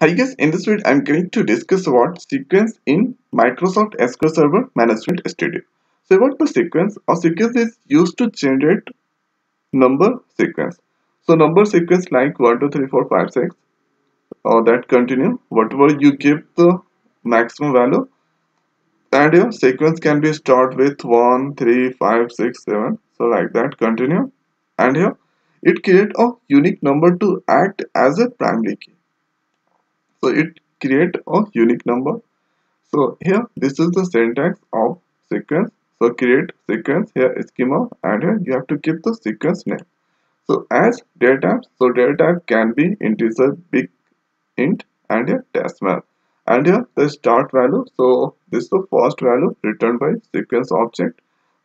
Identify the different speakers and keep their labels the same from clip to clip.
Speaker 1: Hi guys, in this video I'm going to discuss about sequence in Microsoft SQL Server Management Studio. So about the sequence, a sequence is used to generate number sequence. So number sequence like 1, 2, 3, 4, 5, 6 or that continue, whatever you give the maximum value and your sequence can be start with 1, 3, 5, 6, 7 so like that continue and here it create a unique number to act as a primary key so it create a unique number. So here this is the syntax of sequence. So create sequence. Here schema. And here you have to keep the sequence name. So as data type so data type can be integer big int and a decimal. And here the start value. So this is the first value returned by sequence object.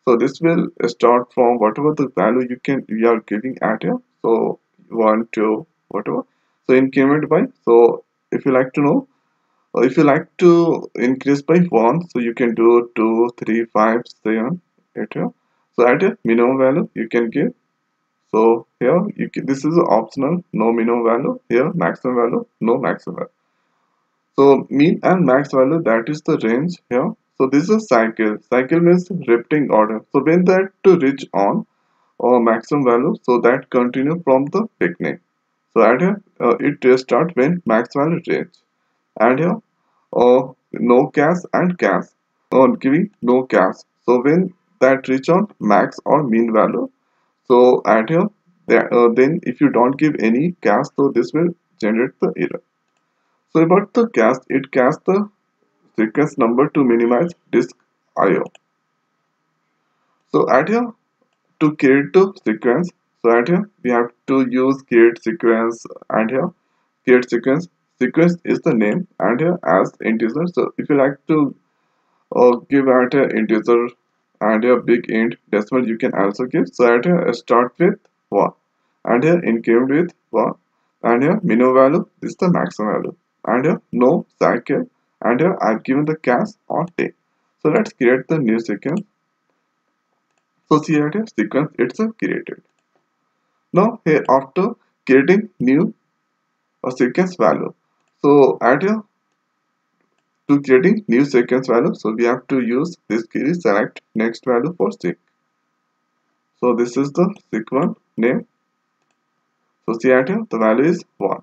Speaker 1: So this will start from whatever the value you can you are giving at here. So one two whatever. So increment by so if you like to know. If you like to increase by 1 so you can do 2 3 5 7 8 here so at a minimum value you can give. So here you can, this is optional. No minimum value. Here maximum value. No maximum value. So mean and max value that is the range here. So this is cycle. Cycle means repeating order. So when that to reach on or maximum value so that continue from the beginning so at here uh, it start when max value range and here uh, no cache and cache or giving no cache so when that reach on max or mean value so at here uh, then if you don't give any cache so this will generate the error. So about the cache it cache the sequence number to minimize disk IO so at here to create the sequence so right here we have to use create sequence and here create sequence. Sequence is the name and here as integer. So if you like to uh, give out a integer and here big int decimal you can also give. So right here start with 1 and here increment with 1 and here minimum value is the maximum value. And here no cycle and here I've given the cache on 10 so let's create the new sequence. So see right here sequence it's created now here after creating new a sequence value. So add here to creating new sequence value. So we have to use this query select next value for seq so this is the sequence name. So see at here the value is 1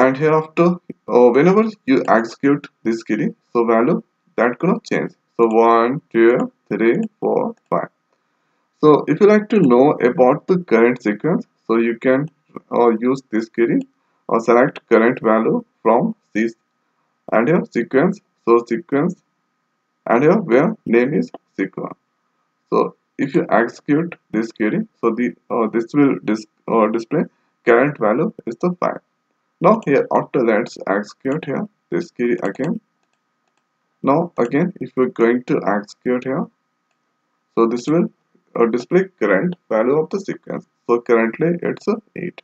Speaker 1: and here after uh, whenever you execute this query so value that gonna change so 1 2 3 4 5 so if you like to know about the current sequence so you can uh, use this query or select current value from this and here sequence so sequence and here where name is sequence. So if you execute this query so the uh, this will dis uh, display current value is the 5 now here after let's execute here this query again. Now again if we're going to execute here so this will uh, display current value of the sequence. So currently it's a 8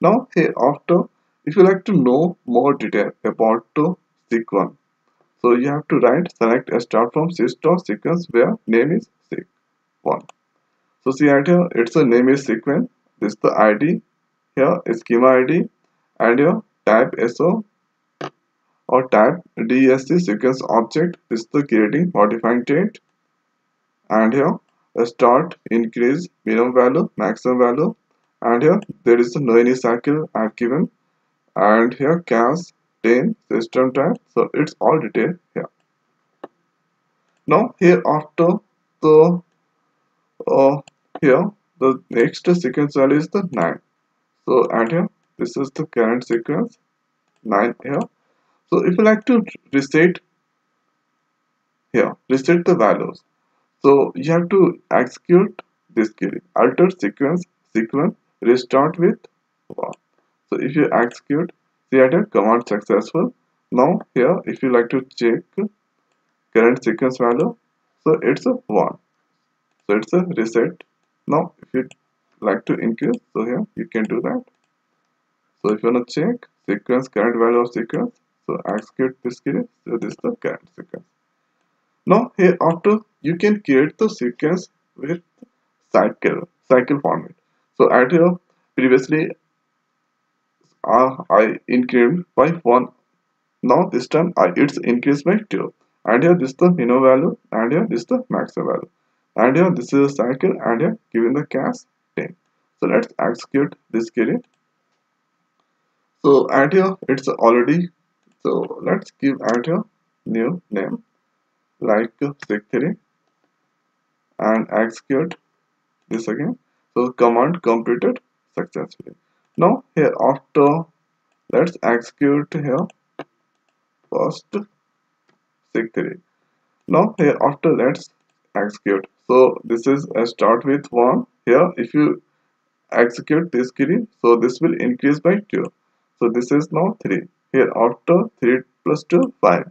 Speaker 1: now here after if you like to know more detail about the sequence so you have to write select a start from sys sequence where name is seq1 so see right here it's a name is sequence. This is the id here schema id and here type so or type dsc sequence object. This is the creating modifying date. And here start increase minimum value maximum value. And here there is no any cycle I've given. And here cache 10 system type so it's all detail here. Now here after the uh, here the next sequence value is the 9 so and here this is the current sequence 9 here. So if you like to reset here reset the values so you have to execute this query. Alter sequence sequence restart with 1. So if you execute the command successful. Now here if you like to check current sequence value, so it's a 1. So it's a reset. Now if you like to increase, so here you can do that. So if you want to check sequence current value of sequence, so execute this query. So this is the current sequence. Now here after you can create the sequence with cycle cycle format. So at here previously uh, I increased by 1 now this time I, it's increased by 2 and here this is the minimum value and here this is the maximum value. And here this is a cycle and here given the cache 10 so let's execute this query so and here it's already so let's give add here new name like seq3 and execute this again. So command completed successfully. Now here after let's execute here first seq3 now here after let's execute. So this is a start with one. Here if you execute this query so this will increase by 2 so this is now 3 here after 3 plus 2 5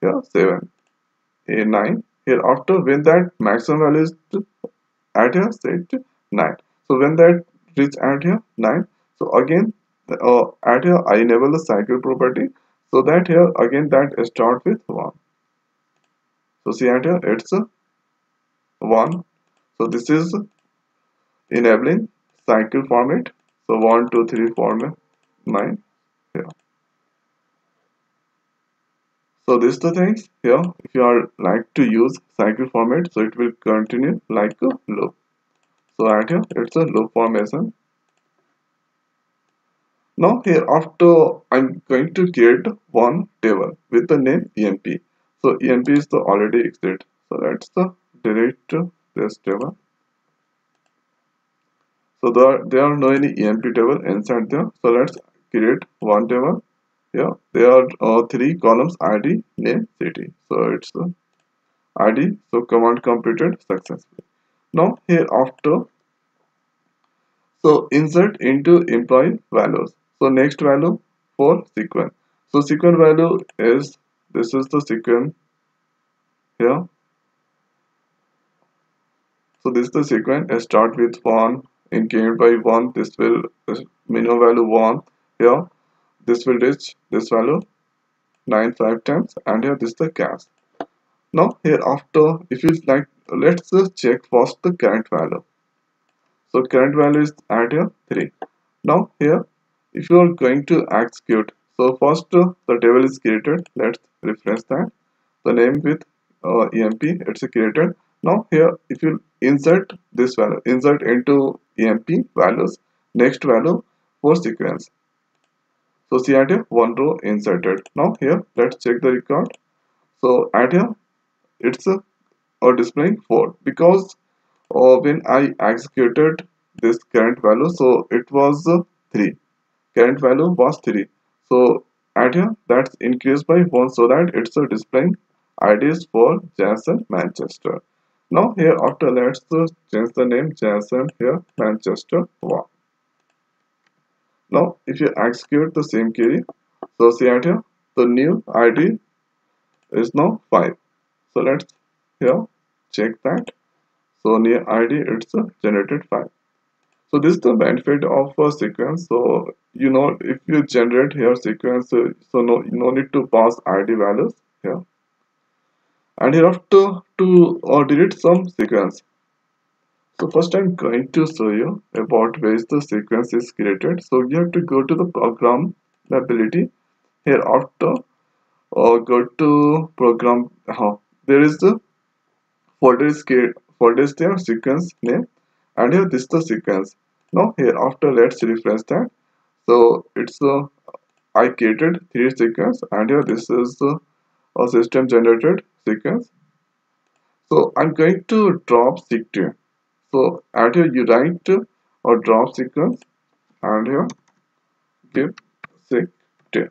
Speaker 1: here 7 a 9 here after when that maximum value is at here set 9 so when that reach at here 9 so again uh, at here I enable the cycle property. So that here again that start with 1 so see at here it's a 1 so this is enabling cycle format. So 1 2 3 format 9 here so this the things here if you are like to use cycle format so it will continue like a loop so at here it's a loop formation now here after I'm going to create one table with the name EMP. So EMP is the already exit. So let's the delete this table. So there, there are no any EMP table inside there. So let's create one table. Here there are uh, three columns ID, name, city. So it's the ID. So command completed successfully. Now here after so insert into employee values so next value for sequence so sequence value is this is the sequence here so this is the sequence start with one increment by one this will minimum value one here this will reach this value 9 5 times and here this is the cache. Now here after if you like let's just check first the current value. So current value is at here 3 now here if you are going to execute so first uh, the table is created. Let's refresh that. The name with uh, emp it's created. Now here if you insert this value insert into emp values next value for sequence so see at here one row inserted. Now here let's check the record. So at here it's uh, or displaying 4 because uh, when I executed this current value so it was uh, 3 current value was 3 so at here that's increased by 1 so that it's a displaying IDs for Janssen Manchester. Now here after let's change the name Janssen here Manchester 1 now if you execute the same query so see at here the new ID is now 5 so let's here check that. So new ID it's generated 5 so this is the benefit of a sequence. So you know if you generate here sequence so no no need to pass id values here. And here have to or delete some sequence so first i'm going to show you about where the sequence is created. So you have to go to the program ability. Here after or uh, go to program uh, there is the folder is folder is there sequence name and here this is the sequence. Now here after let's refresh that. So it's a I created three sequence and here this is a system generated sequence. So I'm going to drop seq2 so at here you write a drop sequence and here give seq2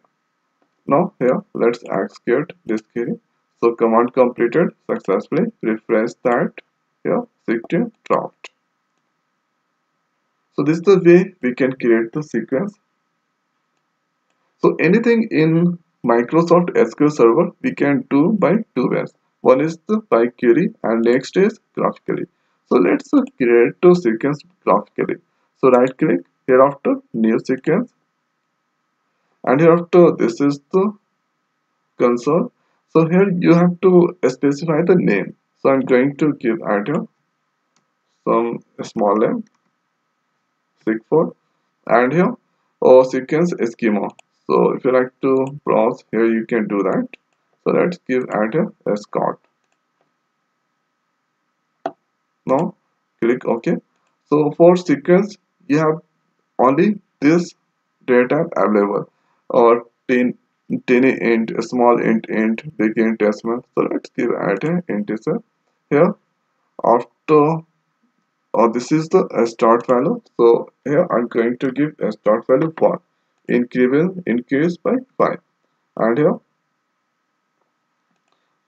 Speaker 1: now here let's execute this query so command completed successfully refresh that here seq2 dropped so this is the way we can create the sequence. So anything in Microsoft SQL Server we can do by two ways. One is the by query and next is graphically. So let's create a sequence graphically. So right click hereafter new sequence and hereafter this is the console. So here you have to specify the name. So I'm going to give add here some small name seq4 and here or sequence schema so if you like to browse here you can do that so let's give add a escort now click ok so for sequence you have only this data available. Or 10 tiny int small int int big int decimal so let's give add a integer here. After or uh, this is the start value. So here i'm going to give a start value 1 increase increase by 5 and here.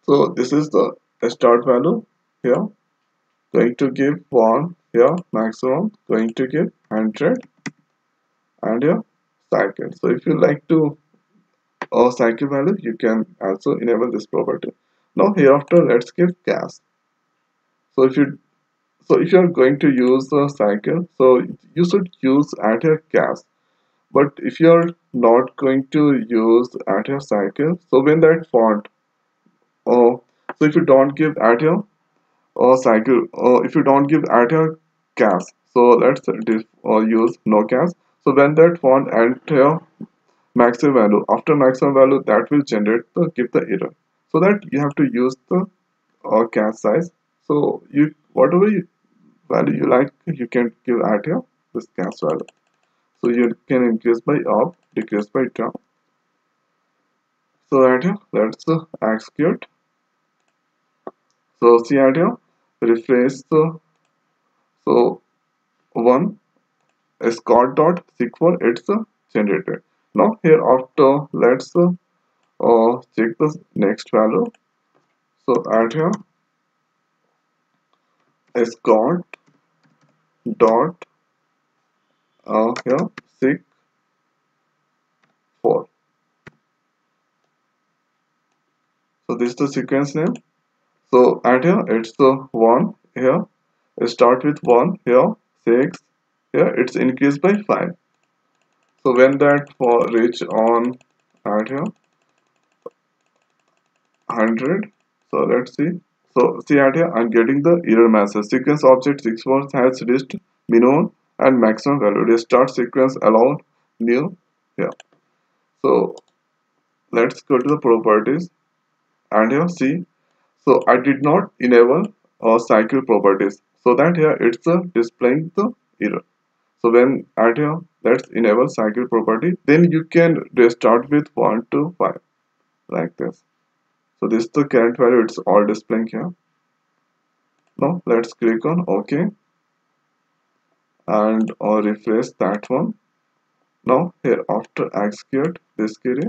Speaker 1: So this is the start value here going to give 1 here maximum. Going to give 100 and your cycle. So if you like to or cycle value you can also enable this property. Now hereafter let's give cache. So if you so if you are going to use the cycle so you should use at your cache. But if you are not going to use at your cycle so when that font oh so if you don't give at a or cycle or if you don't give at a cache so let's uh, use no cache. So when that font enter maximum value after maximum value that will generate the give the error. So that you have to use the uh, size. So you whatever you, value you like you can give at here this cache value. So you can increase by up decrease by down. So at here let's uh, execute. So see at here refresh so one escort dot seq4 it's generated. Now here after let's uh, check the next value. So add here escort dot uh, here seq 4 so this is the sequence name so add here it's the one here. Start with one here six here. It's increased by five. So when that for reach on add here 100 so let's see. So see at here i'm getting the error message. Sequence object 64 has reached minimum and maximum value. Restart sequence allowed new here. So let's go to the properties. And here see so i did not enable uh, cycle properties. So that here it's uh, displaying the error. So when at here let's enable cycle property then you can restart with 1 to 5 like this. So this is the current value it's all displaying here. Now let's click on ok and or refresh that one. Now here after execute this query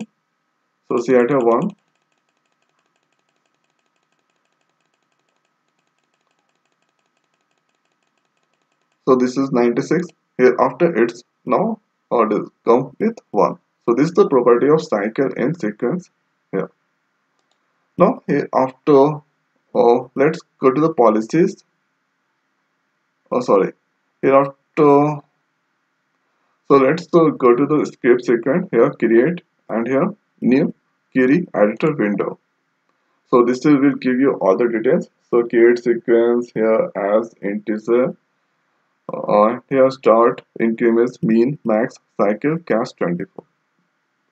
Speaker 1: so see at here 1 so this is 96 here after it's now order come with 1 so this is the property of cycle in sequence here. Now here after oh let's go to the policies. Oh sorry. Here after so let's uh, go to the script sequence here create and here new query editor window. So this will give you all the details. So create sequence here as integer here start increments mean max cycle cache 24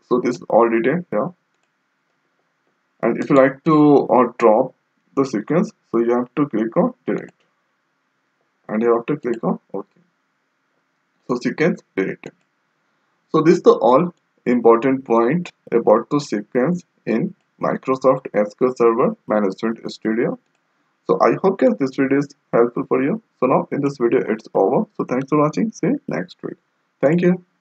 Speaker 1: so this is all detailed here and if you like to or uh, drop the sequence so you have to click on delete. And you have to click on ok. So sequence deleted. So this is the all important point about the sequence in microsoft sql server management studio so i hope guys this video is helpful for you. So now in this video it's over. So thanks for watching. See you next week. Thank you